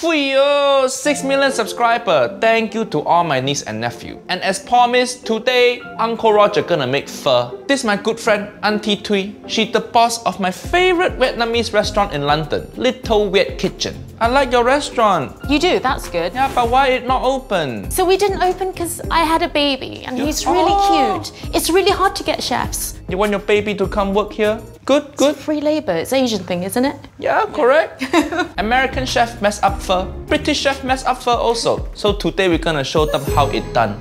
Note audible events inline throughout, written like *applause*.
Fuyo, 6 million subscriber. Thank you to all my niece and nephew. And as promised, today Uncle Roger gonna make pho. This is my good friend Auntie Thuy. She's the boss of my favorite Vietnamese restaurant in London, Little Viet Kitchen. I like your restaurant. You do, that's good. Yeah, but why it not open? So we didn't open because I had a baby and he's really Oh. cute. It's really hard to get chefs. You want your baby to come work here? Good, good. Free labor, it's Asian thing, isn't it? Yeah, correct. *laughs* American chef mess up pho. British chef mess up pho also. So today we're gonna show them how it done.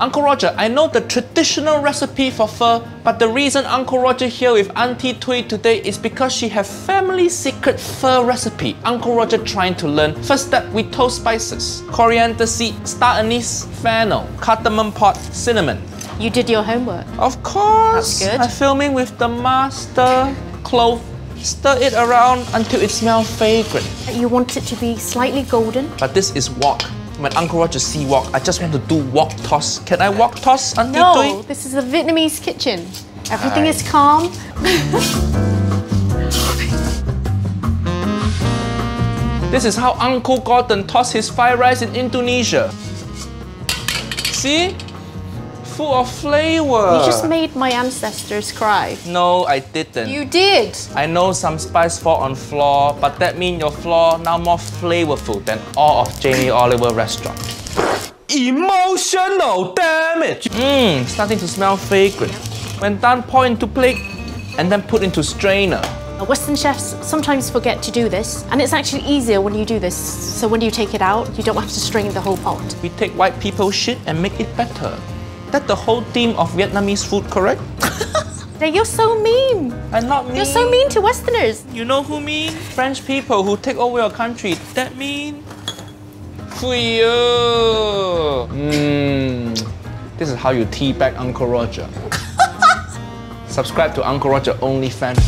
Uncle Roger, I know the traditional recipe for pho, but the reason Uncle Roger here with Auntie Thuy today is because she have family secret pho recipe. Uncle Roger trying to learn. First step, we toast spices. Coriander seed, star anise, fennel, cardamom pod, cinnamon. You did your homework. Of course. That's good. I'm filming with the master clove. Stir it around until it smells fragrant. You want it to be slightly golden. But this is wok. When Uncle Roger see wok, I just want to do wok toss. Can I wok toss, Auntie No, Thuy? this is a Vietnamese kitchen. Everything is calm. This is how Uncle Gordon tossed his fried rice in Indonesia. See? Full of flavor. You just made my ancestors cry. No, I didn't. You did. I know some spice fall on floor, but that means your floor now more flavorful than all of Jamie Oliver restaurant. Emotional damage! Mmm, starting to smell fragrant. When done, pour into plate and then put into strainer. Western chefs sometimes forget to do this, and it's actually easier when you do this. So when you take it out, you don't have to strain the whole pot. We take white people shit and make it better. That the whole theme of Vietnamese food, correct? *laughs* Now you're so mean. And not mean. You're so mean to Westerners. You know who mean? French people who take over your country. That mean? For you. Mmm. This is how you tea teabag Uncle Roger. *laughs* Subscribe to Uncle Roger OnlyFans.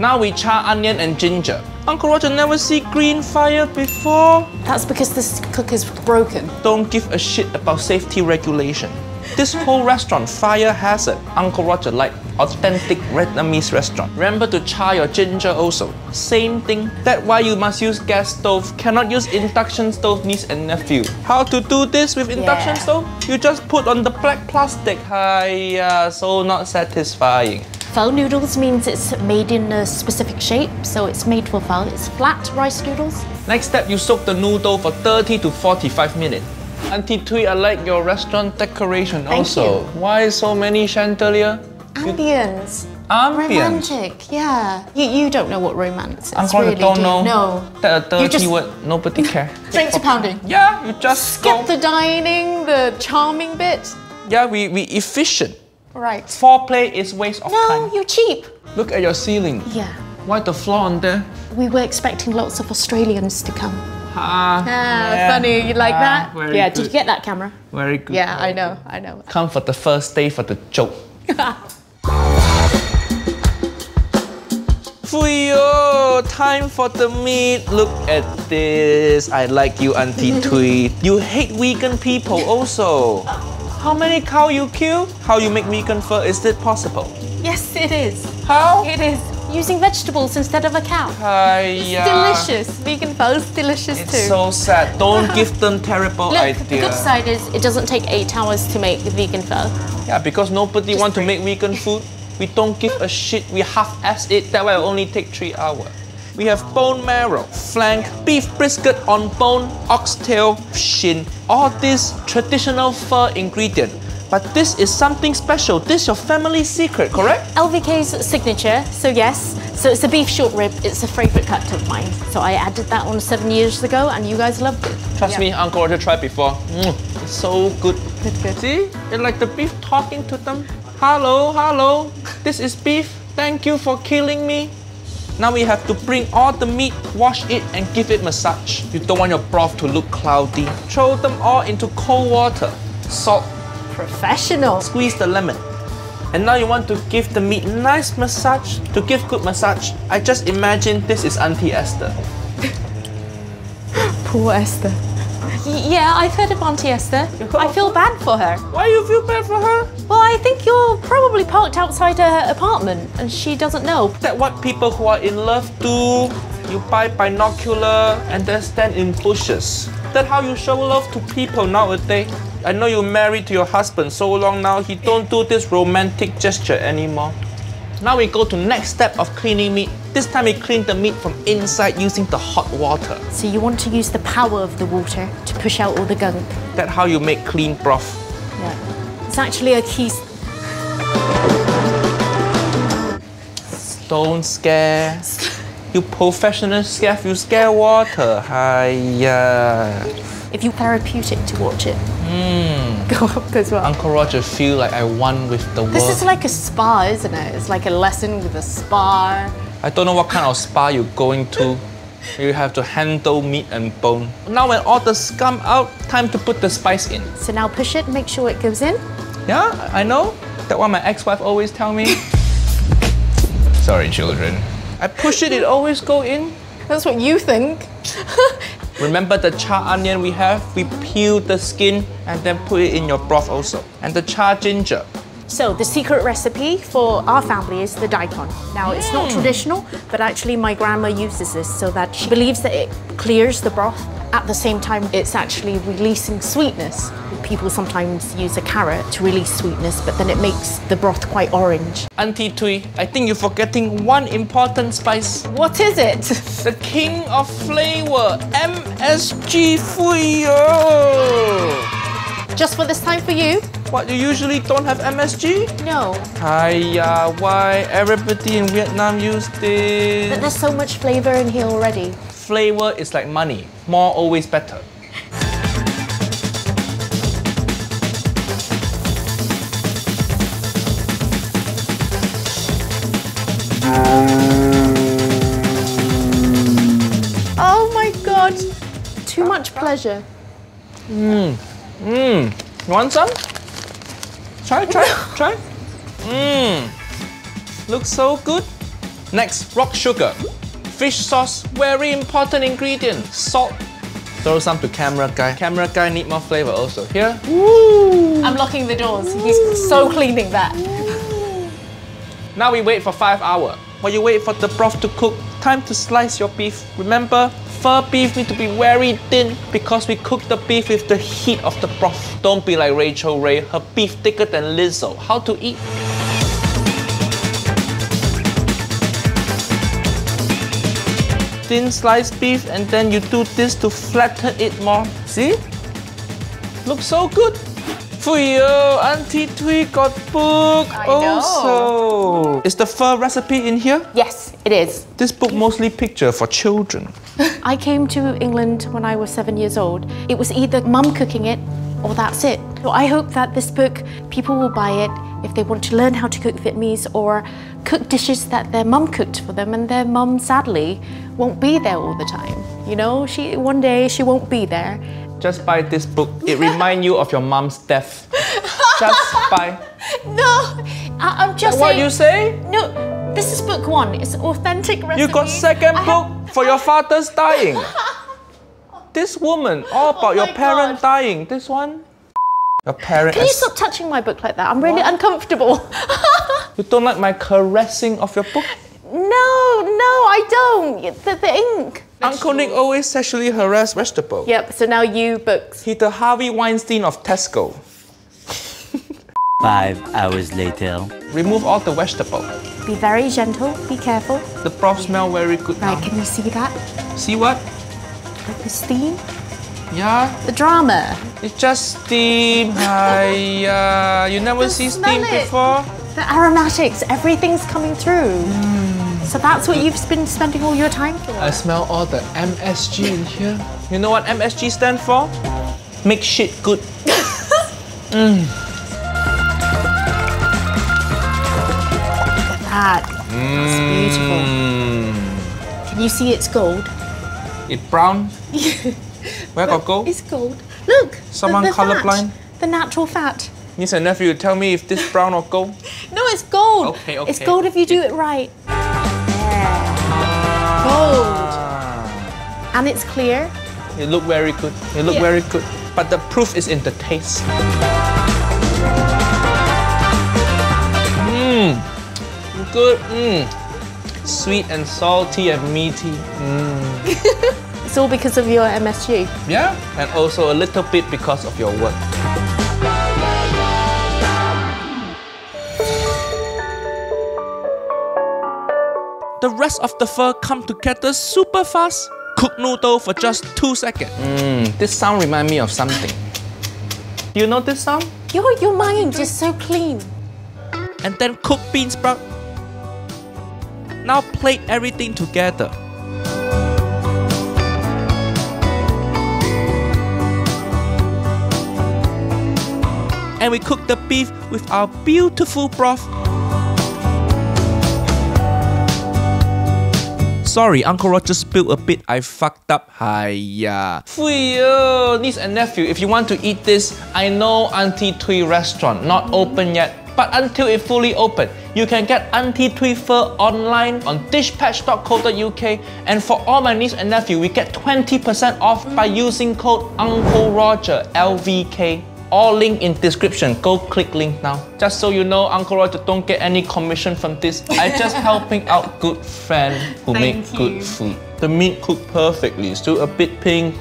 Now we char onion and ginger. Uncle Roger never see green fire before. That's because this cook is broken. Don't give a shit about safety regulation. This whole restaurant fire hazard. Uncle Roger like authentic Vietnamese restaurant. Remember to char your ginger also. Same thing. That's why you must use gas stove. Cannot use induction stove, niece and nephew. How to do this with induction Yeah. stove? You just put on the black plastic. Hiya, so not satisfying. Pho noodles means it's made in a specific shape, so it's made for pho. It's flat rice noodles. Next step, you soak the noodle for 30 to 45 minutes. Auntie Thuy, I like your restaurant decoration also. Why so many chandelier? Ambience. Ambience. Romantic, yeah. You, you don't know what romance is. Uncle really, don't do you? know. No. That a You dirty just- word. Nobody care. *laughs* Straight to oh. pounding. Yeah, you just Skip go. the dining, the charming bit. Yeah, we, we efficient. Right. Foreplay is waste of No, time. you're cheap. Look at your ceiling. Yeah. Why the floor on there? We were expecting lots of Australians to come. Ah, Ah, funny. You like Ah, that? very yeah, good. did you get that camera? Very good. Yeah, I know, I know. Come for the first day for the joke. *laughs* Fuyo, time for the meat. Look at this. I like you, Auntie *laughs* Thuy. You hate vegan people also. How many cow you kill? How you make vegan pho? Is it possible? Yes, it is. How? It is. Using vegetables instead of a cow. Hiya. Delicious. Vegan pho is delicious It's too. It's so sad. Don't *laughs* give them terrible Look, idea. the good side is it doesn't take eight hours to make vegan pho. Yeah, because nobody want to make vegan food. We don't give a shit. We half-ass it. That way it only take three hours. We have bone marrow, flank, beef brisket on bone, oxtail, shin. All this traditional pho ingredient. But this is something special. This is your family secret, correct? LVK's signature, so yes. So it's a beef short rib. It's a favourite cut of mine. So I added that on seven years ago, and you guys loved it. Trust me, Uncle Roger tried before. Mm, it's so good. Good, good. See? It's like the beef talking to them. Hello, hello. This is beef. Thank you for killing me. Now we have to bring all the meat, wash it, and give it massage. You don't want your broth to look cloudy. Throw them all into cold water. Salt, Professional. squeeze the lemon. And now you want to give the meat nice massage. To give good massage, I just imagine this is Auntie Esther. *laughs* Poor Esther. Yeah, I've heard of Auntie Esther. I feel bad for her. Why do you feel bad for her? Well, I think you're probably parked outside her apartment and she doesn't know. That what people who are in love do. You buy binocular and then stand in bushes. That how you show love to people nowadays. I know you're married to your husband so long now. He don't do this romantic gesture anymore. Now we go to next step of cleaning meat. This time we clean the meat from inside using the hot water. So you want to use the power of the water to push out all the gunk. That's how you make clean broth. Yeah. It's actually a key. Don't scare. You professional chef, you scare water. Hiya. If you're therapeutic to watch it, Mm. go up as well. Uncle Roger feel like I won with the world. This is like a spa, isn't it? It's like a lesson with a spa. I don't know what kind of spa you're going to. *laughs* You have to handle meat and bone. Now when all the scum out, time to put the spice in. So now push it, make sure it goes in. Yeah, I know. That's what my ex-wife always tell me. *laughs* Sorry, children. I push it, it always go in. That's what you think. *laughs* Remember the char onion we have? We peel the skin and then put it in your broth also. And the char ginger. So the secret recipe for our family is the daikon. Now it's not mm. traditional, but actually my grandma uses this so that she believes that it clears the broth. At the same time, it's actually releasing sweetness. People sometimes use a carrot to release sweetness, but then it makes the broth quite orange. Auntie Thuy, I think you're forgetting one important spice. What is it? *laughs* The king of flavor, MSG Fuyo. Just for this time for you? What, you usually don't have MSG? No. Hiya, why everybody in Vietnam use But this? there's so much flavor in here already. Flavor is like money. More always better. Too much pleasure. Mm. Mm. You want some? Try, try, *laughs* try. Mmm. Looks so good. Next, rock sugar. Fish sauce, very important ingredient. Salt. Throw some to camera guy. Camera guy need more flavor also. Here. I'm locking the doors. He's so cleaning that. *laughs* Now we wait for five hours. While you wait for the broth to cook, time to slice your beef. Remember, pho beef need to be very thin because we cook the beef with the heat of the broth. Don't be like Rachael Ray, her beef thicker than Lizzo. How to eat? Thin sliced beef and then you do this to flatten it more. See? Looks so good. Fuyo, Auntie Thuy got book I know. also. Is the pho recipe in here? Yes, it is. This book mostly picture for children. I came to England when I was seven years old. It was either mum cooking it or that's it. So I hope that this book, people will buy it if they want to learn how to cook Vietnamese or cook dishes that their mum cooked for them and their mum sadly won't be there all the time. You know, she one day she won't be there. Just buy this book. It remind you of your mum's death. Just buy. *laughs* No, I, I'm just What saying. you say? No, this is book one. It's an authentic recipe. You got second I book have- for your father's dying. *laughs* This woman, all oh about your my parent God. dying. This one, your parent. Can you stop touching my book like that? I'm really uncomfortable. *laughs* You don't like my caressing of your book? no, no, I don't. The, the ink. Uncle Nick always sexually harass vegetable. Yep, so now you books. He the Harvey Weinstein of Tesco. Five hours later. Remove all the vegetable. Be very gentle, be careful. The broth smell very good Right, now. can you see that? See what? Like the steam? Yeah, The drama. it's just steam. *laughs* Hiya. Uh, you never Just see smell steam it. before? The aromatics, everything's coming through. Hmm. So that's what you've been spending all your time for. I smell all the MSG in here. You know what MSG stands for? Make shit good. *laughs* Hmm. That. It's beautiful. Can you see it's gold? It brown. *laughs* Where got go? It's gold. Look. the- Someone colorblind. fat. The natural fat. Niece and nephew, tell me if this brown or gold. *laughs* No, it's gold. Okay, okay. It's gold if you do it right. Yeah. Gold. Ah. And it's clear. It look very good. It look Yeah. very good. But the proof is in the taste. Good. Mmm. Sweet and salty and meaty. *laughs* It's all because of your MSG. Yeah. And also a little bit because of your work. The rest of the pho come together super fast. Cook noodle for just two seconds. Mmm, this sound remind me of something. Do you know this sound? Your, your mind is so clean. And then cook bean sprout. Now plate everything together. And we cook the beef with our beautiful broth. Sorry, Uncle Roger spilled a bit. I fucked up. Hiya. Fuyo, niece and nephew, if you want to eat this, I know Auntie Thuy restaurant not open yet. But until it fully open, you can get Auntie Thuy Pho online on dishpatch.co.uk. And for all my niece and nephew, we get 20% off by using code Uncle Roger LVK. All link in description. Go click link now. Just so you know, Uncle Roger don't get any commission from this. I'm just *laughs* helping out good friend who make Thank good food. The meat cooked perfectly. Still a bit pink.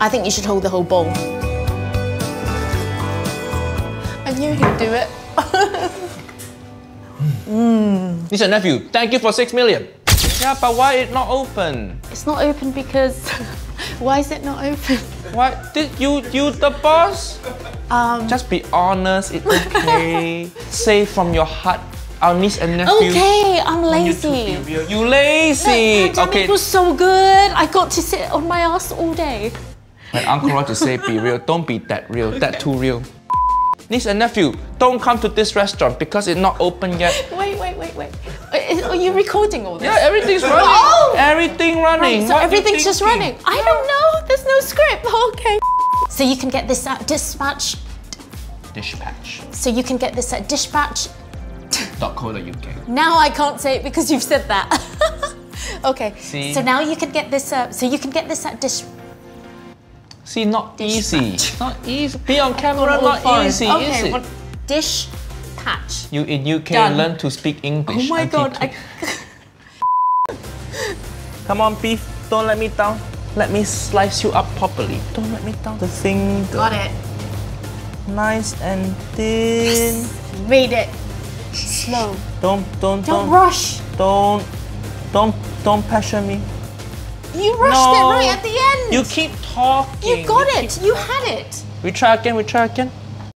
I think you should hold the whole bowl. I can do it. *laughs* Niece and nephew, thank you for six million. Yeah, but why it not open? It's not open because. *laughs* Why is it not open? Why did you you the boss? Um, Just be honest. It's okay. *laughs* Say from your heart. Our niece and nephew. okay, I'm you lazy. You lazy. Pandemic okay. was so good. I got to sit on my ass all day. When Uncle Roger say be real, don't be that real. That too real. Niece and nephew, don't come to this restaurant because it's not open yet. *laughs* Wait, wait, wait, wait. Are you recording all this? Yeah, everything's *laughs* running. Oh! Everything running. Right, so What everything's just running. I don't know. There's no script. *laughs* Okay. So you can get this at Dispatch. Dispatch. So you can get this at Dispatch. UK. Now I can't say it because you've said that. okay. See? So now you can get this. Uh, so you can get this at Dish. See, not easy. Not easy. Be on camera, not easy, okay, is it? Dish patch. You in UK Done. learn to speak English. Oh my god. I, *laughs* Come on, beef. Don't let me down. Let me slice you up properly. Don't let me down. The thing, got it. nice and thin. Made it. Slow. Don't, don't, Don't don't, rush. don't, don't, don't pressure me. You rushed No. it right at the end. You keep talking. You got it. You had it. We try again. We try again.